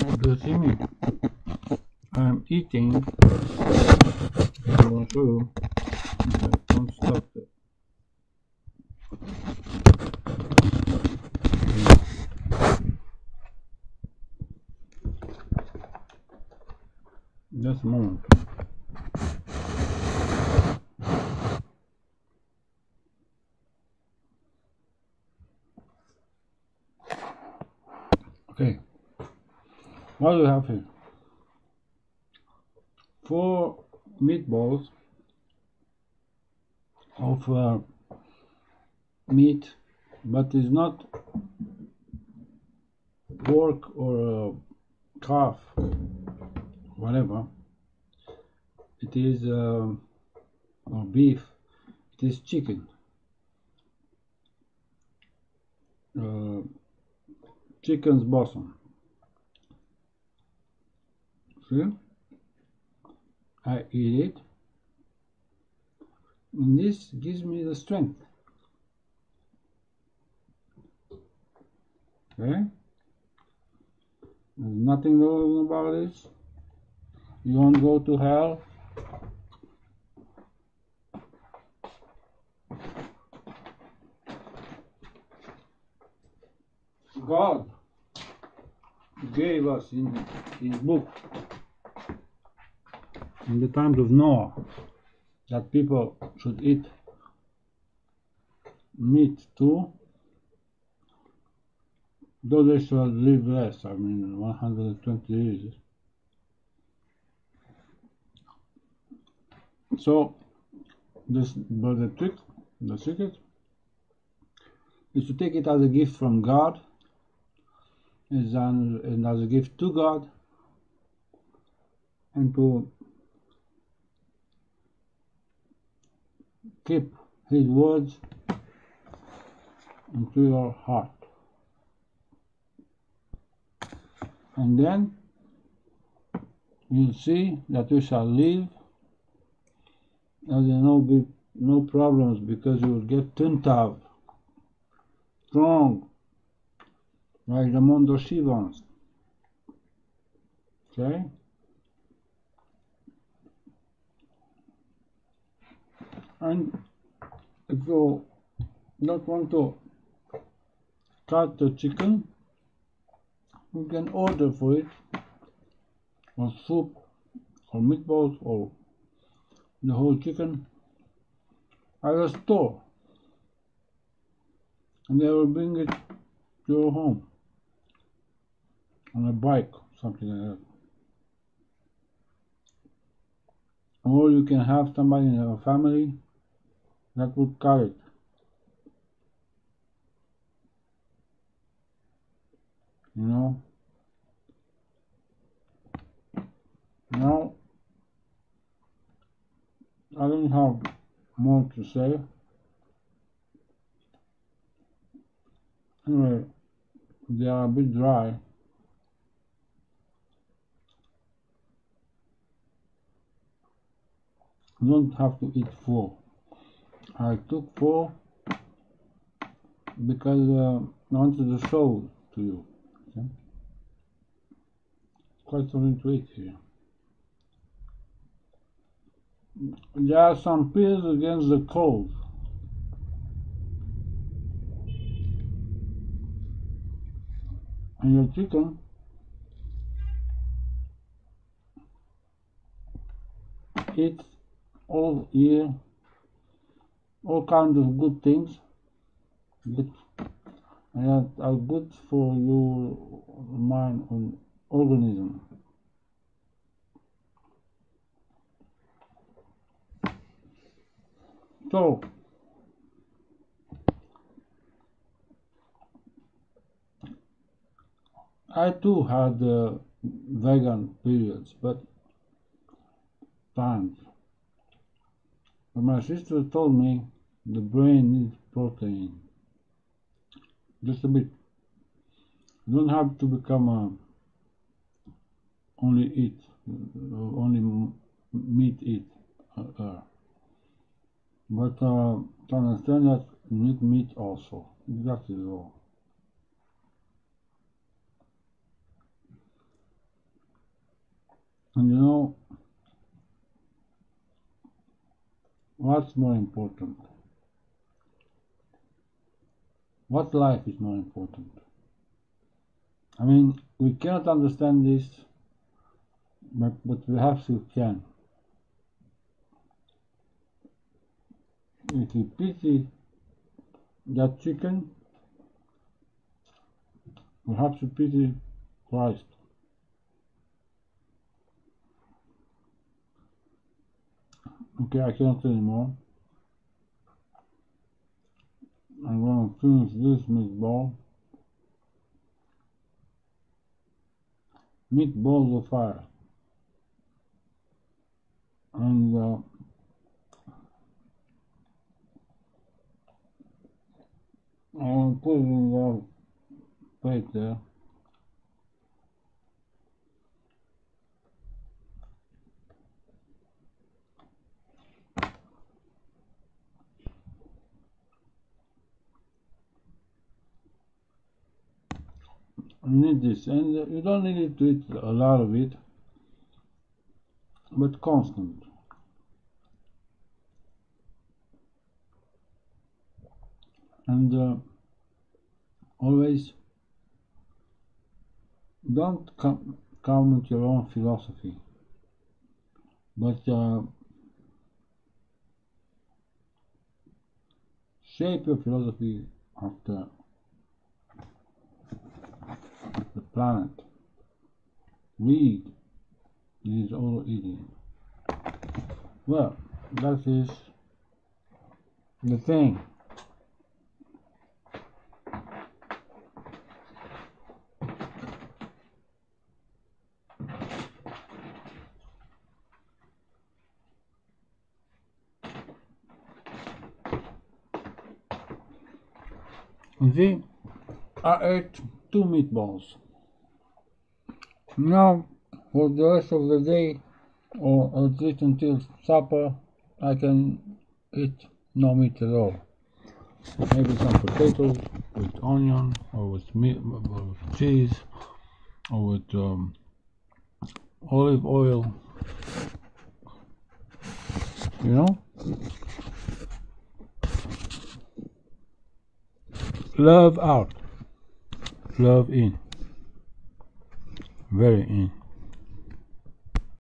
Me? I'm eating. I want to. Okay, don't stop it. Just a moment. Okay. What have here? Four meatballs of uh, meat, but it's not pork or uh, calf, whatever. It is uh, or beef. It is chicken. Uh, chicken's bosom. I eat it. And this gives me the strength. Okay? There's nothing wrong about this. You won't go to hell. God gave us in his book in the times of Noah that people should eat meat too, though they should live less, I mean 120 years. So this but the trick, the secret is to take it as a gift from God and as a gift to God and to keep his words into your heart and then you'll see that you shall live and there will be no problems because you will get tuntav strong like the Mondo Shivans. Okay? And if you don't want to cut the chicken, you can order for it or soup or meatballs or the whole chicken at a store and they will bring it to your home on a bike, something like that. Or you can have somebody in your family that would carry it. You know? Now, I don't have more to say. Anyway, they are a bit dry. Don't have to eat four. I took four because uh, I wanted to show to you. Okay? Quite something to here. There are some pills against the cold. And your chicken eats all year all kinds of good things that are good for your mind and organism. So I too had uh, vegan periods, but times. My sister told me the brain needs protein. Just a bit. You don't have to become a only eat, only meat eat. Uh, uh. But uh, to understand that you need meat also. That is all. And you know, what's more important? What life is more important? I mean, we cannot understand this, but, but perhaps we can. If we pity that chicken, perhaps we pity Christ. Okay, I can't say anymore. I'm gonna finish this meatball. Meatballs of fire. And uh, I'll put it the plate there. You need this and you don't need to eat a lot of it but constant and uh, always don't com come with your own philosophy. But uh, shape your philosophy after the planet. Read. It is all eating. Well, that is the thing. You see, I ate two meatballs. Now, for the rest of the day, or at least until supper, I can eat no meat at all. Maybe some potatoes with onion, or with meat, or with cheese, or with um, olive oil. You know? Love out love in. Very in